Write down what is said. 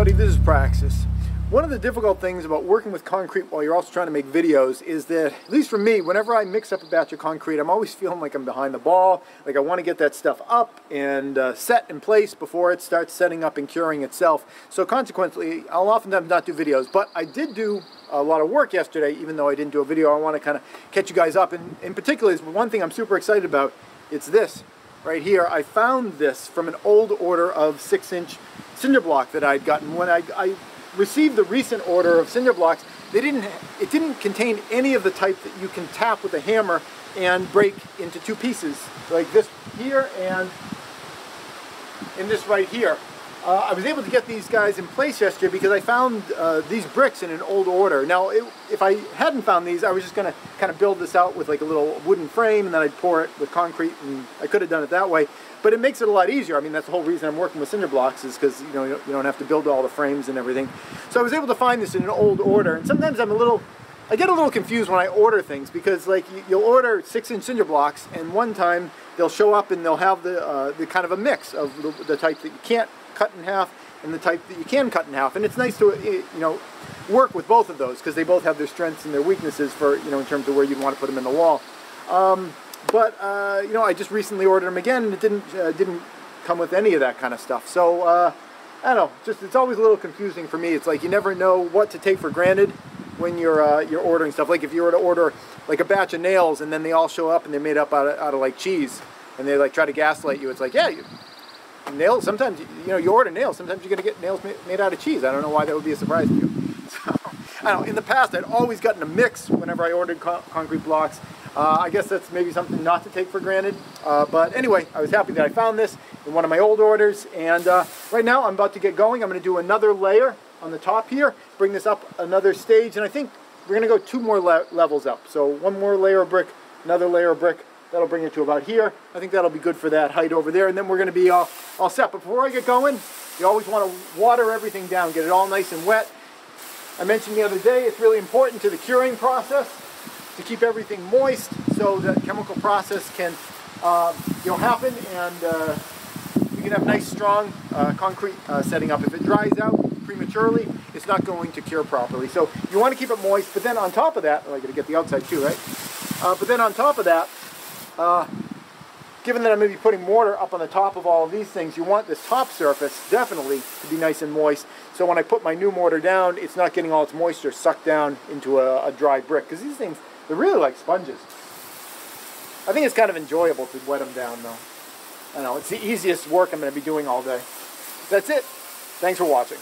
everybody, this is Praxis. One of the difficult things about working with concrete while you're also trying to make videos is that, at least for me, whenever I mix up a batch of concrete, I'm always feeling like I'm behind the ball, like I want to get that stuff up and uh, set in place before it starts setting up and curing itself. So consequently, I'll oftentimes not do videos, but I did do a lot of work yesterday, even though I didn't do a video. I want to kind of catch you guys up, and in particular is one thing I'm super excited about. It's this right here. I found this from an old order of six inch cinder block that I'd gotten when I, I received the recent order of cinder blocks, they didn't, it didn't contain any of the type that you can tap with a hammer and break into two pieces, like this here and in this right here. Uh, I was able to get these guys in place yesterday because I found uh, these bricks in an old order. Now, it, if I hadn't found these, I was just going to kind of build this out with like a little wooden frame and then I'd pour it with concrete and I could have done it that way. But it makes it a lot easier. I mean, that's the whole reason I'm working with cinder blocks is because, you know, you don't have to build all the frames and everything. So I was able to find this in an old order. And sometimes I'm a little, I get a little confused when I order things because like you'll order six inch cinder blocks and one time they'll show up and they'll have the, uh, the kind of a mix of the, the type that you can't cut in half and the type that you can cut in half. And it's nice to, you know, work with both of those because they both have their strengths and their weaknesses for, you know, in terms of where you'd want to put them in the wall. Um, but uh, you know, I just recently ordered them again, and it didn't uh, didn't come with any of that kind of stuff. So uh, I don't know. Just it's always a little confusing for me. It's like you never know what to take for granted when you're uh, you're ordering stuff. Like if you were to order like a batch of nails, and then they all show up and they're made up out of, out of like cheese, and they like try to gaslight you. It's like yeah. You, nails sometimes you know you order nails sometimes you're going to get nails made, out of cheese i don't know why that would be a surprise to you so, I know, in the past I'd always gotten a mix whenever I ordered co concrete blocks uh, I guess that's maybe something not to take for granted. Uh, but anyway, I was happy that I found this in one of my old orders. And uh, right now I'm about to get going. I'm going to do another layer on the top here, bring this up another stage. And I think we're going to go two more le levels up. So one more layer of brick, another layer of brick. That'll bring it to about here. I think that'll be good for that height over there. And then we're going to be all, all set. But before I get going, you always want to water everything down, get it all nice and wet. I mentioned the other day, it's really important to the curing process to keep everything moist so that chemical process can uh, you know, happen and uh, you can have nice strong uh, concrete uh, setting up. If it dries out prematurely, it's not going to cure properly. So you want to keep it moist, but then on top of that, oh, I got to get the outside too, right? Uh, but then on top of that, uh, given that I'm going to be putting mortar up on the top of all of these things, you want this top surface definitely to be nice and moist. So when I put my new mortar down, it's not getting all its moisture sucked down into a, a dry brick. Because these things, they're really like sponges. I think it's kind of enjoyable to wet them down though. I know, it's the easiest work I'm going to be doing all day. That's it. Thanks for watching.